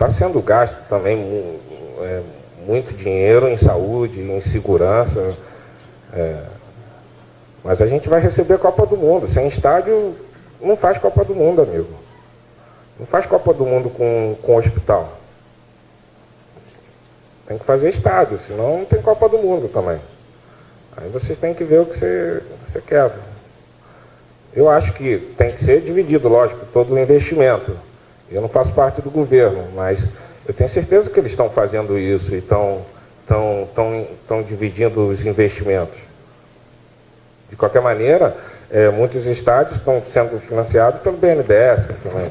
está sendo gasto também é, muito dinheiro em saúde, em segurança. É, mas a gente vai receber a Copa do Mundo. Sem estádio, não faz Copa do Mundo, amigo. Não faz Copa do Mundo com, com hospital. Tem que fazer estádio, senão não tem Copa do Mundo também. Aí vocês têm que ver o que você, você quer. Eu acho que tem que ser dividido, lógico, todo o investimento. Eu não faço parte do governo, mas eu tenho certeza que eles estão fazendo isso e estão, estão, estão, estão dividindo os investimentos. De qualquer maneira, é, muitos estádios estão sendo financiados pelo BNDES também.